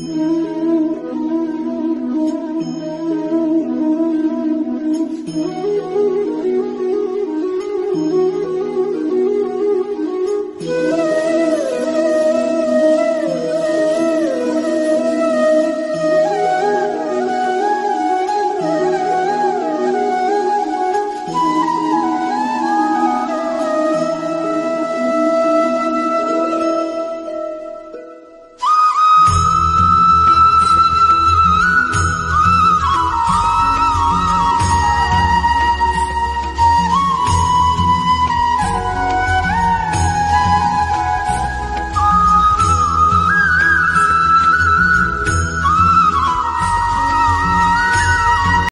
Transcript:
Mm-hmm.